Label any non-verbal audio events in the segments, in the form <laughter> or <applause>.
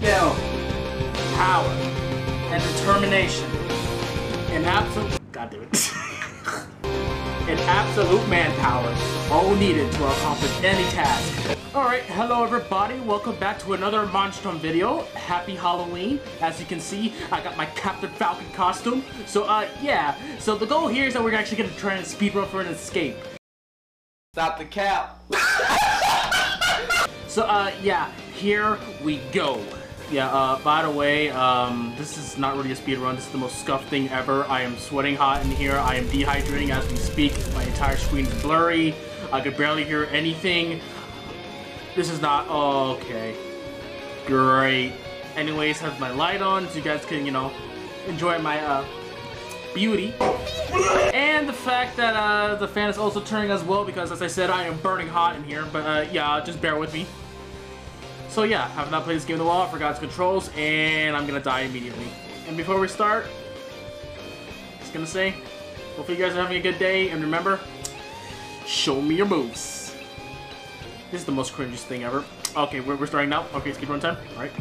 skill, power, and determination. And absolute. God damn it. and <laughs> absolute manpower, all needed to accomplish any task. Alright, hello everybody, welcome back to another Monstrum video. Happy Halloween. As you can see, I got my Captain Falcon costume. So, uh, yeah. So the goal here is that we're actually gonna try and speedrun for an escape. Stop the cap. <laughs> So, uh, yeah, here we go. Yeah, uh, by the way, um, this is not really a speed run. This is the most scuffed thing ever. I am sweating hot in here. I am dehydrating as we speak. My entire screen is blurry. I could barely hear anything. This is not... Oh, okay. Great. Anyways, have my light on so you guys can, you know, enjoy my, uh, beauty. And the fact that, uh, the fan is also turning as well because, as I said, I am burning hot in here. But, uh, yeah, just bear with me. So yeah, have not played this game in a while, I forgot its controls, and I'm gonna die immediately. And before we start, just gonna say, hopefully you guys are having a good day, and remember, show me your moves. This is the most cringiest thing ever. Okay, we're, we're starting now. Okay, speed run time. Alright.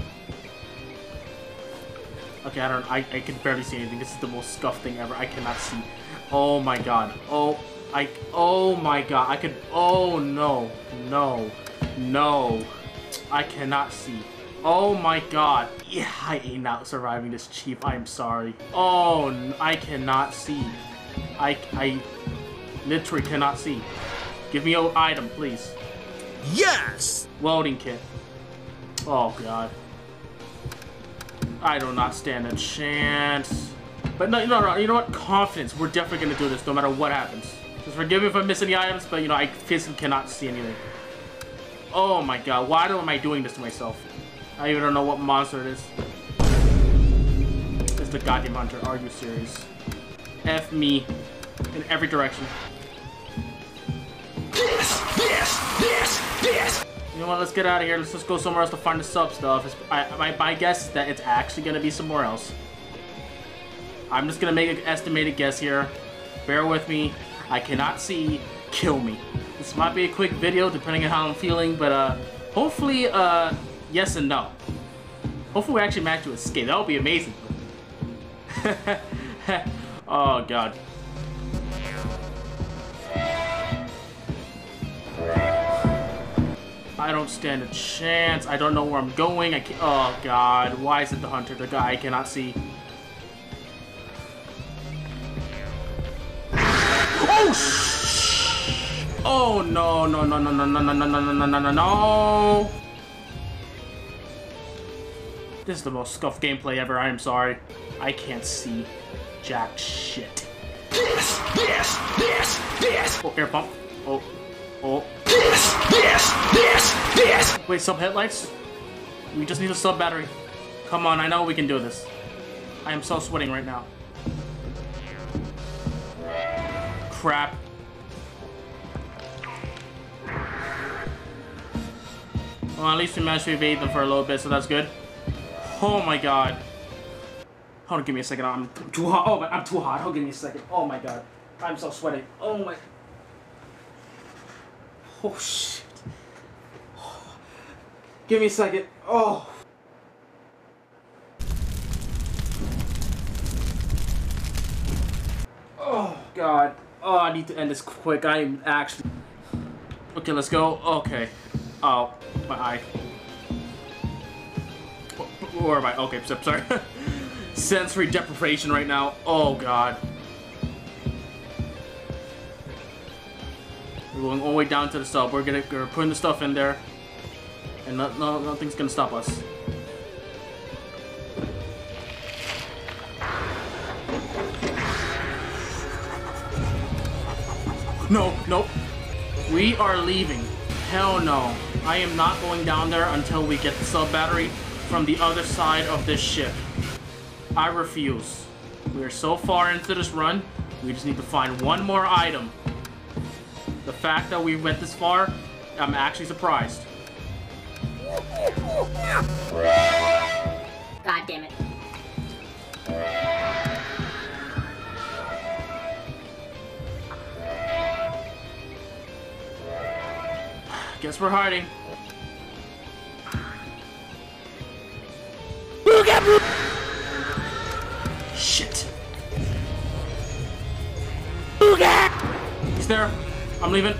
Okay, I don't I, I can barely see anything. This is the most scuffed thing ever. I cannot see. Oh my god. Oh I oh my god. I could oh no. No. No. I cannot see. Oh my god. Yeah, I ain't not surviving this, Chief. I am sorry. Oh, I cannot see. I, I literally cannot see. Give me an item, please. Yes! Welding kit. Oh god. I do not stand a chance. But no, no, no, you know what? Confidence. We're definitely gonna do this no matter what happens. Just forgive me if I miss any items, but you know, I physically cannot see anything. Oh my god, why am I doing this to myself? I even don't know what monster it is. It's the goddamn hunter, are you serious? F me in every direction. This, this, this, this! You know what, let's get out of here. Let's just go somewhere else to find the sub stuff. It's, I, my, my guess is that it's actually going to be somewhere else. I'm just going to make an estimated guess here. Bear with me. I cannot see. Kill me. This might be a quick video depending on how I'm feeling, but uh, hopefully, uh, yes and no. Hopefully we actually manage to escape. That would be amazing. <laughs> oh, God. I don't stand a chance. I don't know where I'm going. I can't. Oh, God. Why is it the hunter? The guy I cannot see. Oh, sh Oh, no, no, no, no, no, no, no, no, no, no, no, no, no, no. This is the most scuffed gameplay ever. I am sorry. I can't see jack shit. This, this, this, this! Oh, air pump. Oh, oh. This, this, this, this! Wait, sub headlights? We just need a sub battery. Come on, I know we can do this. I am so sweating right now. Crap. Well, at least we managed to evade them for a little bit, so that's good. Oh my god. Hold on, give me a second. I'm too hot. Oh, my, I'm too hot. Hold, on, give me a second. Oh my god. I'm so sweaty. Oh my. Oh shit. Give me a second. Oh. Oh god. Oh, I need to end this quick. I am actually. Okay, let's go. Okay. Oh, my eye. Where am I? Okay, so- sorry. <laughs> Sensory deprivation right now. Oh god. We're going all the way down to the sub. We're gonna we're putting the stuff in there, and no, no, nothing's gonna stop us. No, nope. We are leaving. Hell no. I am not going down there until we get the sub battery from the other side of this ship. I refuse. We are so far into this run, we just need to find one more item. The fact that we went this far, I'm actually surprised. God damn it. Guess we're hiding. Shit. He's there. I'm leaving.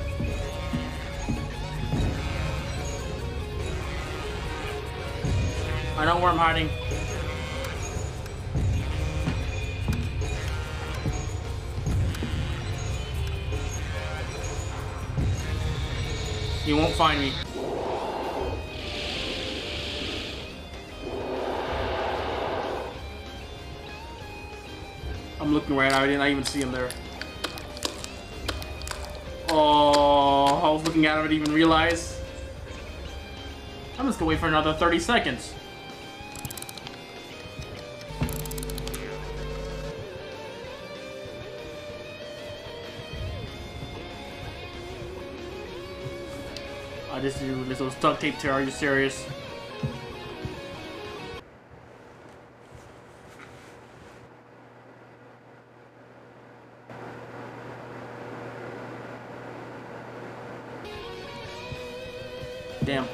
I know where I'm hiding. He won't find me. I'm looking right now. I did not even see him there. Oh, I was looking at him. I didn't even realize. I'm just gonna wait for another 30 seconds. I just this was duct tape tear. Are you serious? Damn.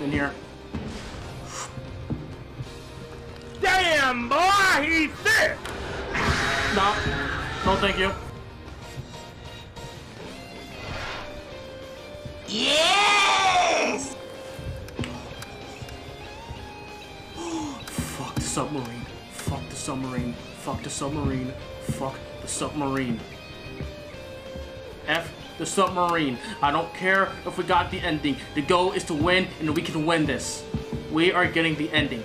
In here. Damn, boy, he's thick! No. No, thank you. Yes! Submarine. Fuck the submarine. Fuck the submarine. Fuck the submarine. F the submarine. I don't care if we got the ending. The goal is to win, and we can win this. We are getting the ending.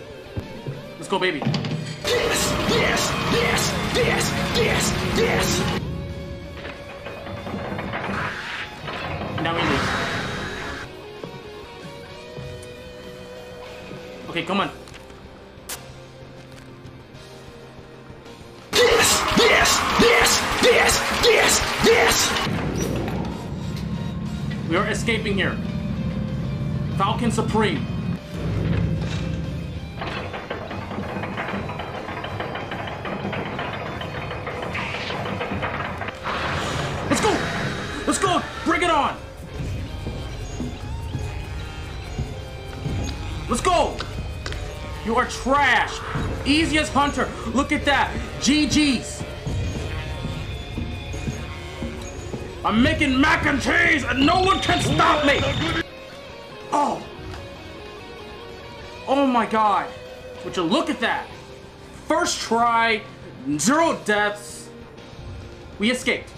Let's go, baby. This, this, this, this, this, this! Now we leave. Okay, come on. This! We are escaping here. Falcon Supreme. Let's go! Let's go! Bring it on! Let's go! You are trash! Easiest hunter! Look at that! GG's! I'm making mac and cheese and no one can stop me! Oh! Oh my god! Would you look at that? First try, zero deaths. We escaped.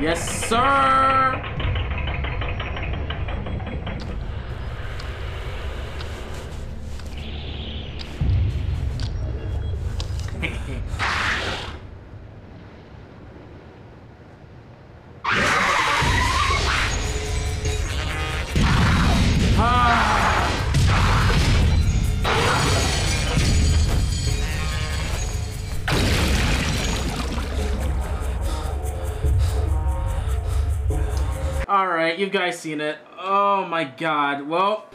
Yes, sir! You guys seen it. Oh my god. Well,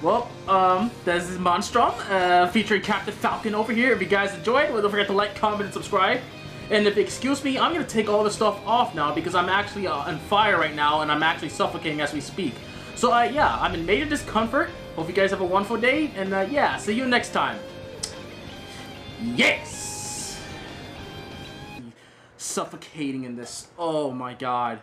well, um, this is Monstrum, uh, featuring Captain Falcon over here. If you guys enjoyed, well, don't forget to like, comment, and subscribe. And if you excuse me, I'm gonna take all this stuff off now because I'm actually uh, on fire right now and I'm actually suffocating as we speak. So, uh, yeah, I'm in major discomfort. Hope you guys have a wonderful day, and, uh, yeah, see you next time. Yes! Suffocating in this. Oh my god.